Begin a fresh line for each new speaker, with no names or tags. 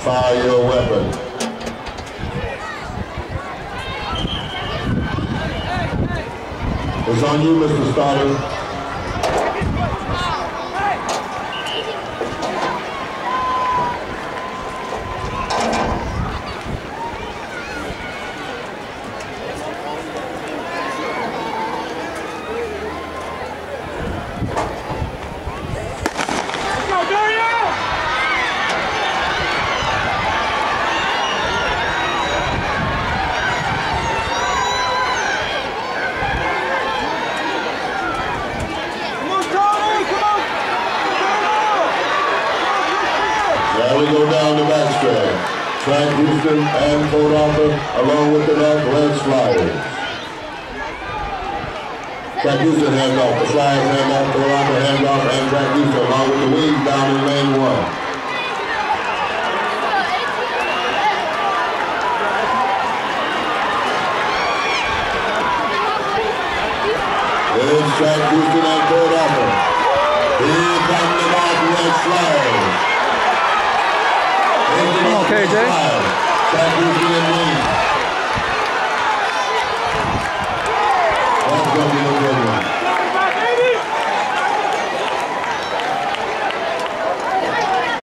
Fire your weapon. It's on you, Mr. Starter. Now we go down the backstretch. Track Houston and Port Arthur, along with the Northwest Flyers. Track Houston hands off, the Flyers hand off, Port Arthur hands off, and Track Houston along with the Wings down in lane one. There's Track Houston and Port
KJ.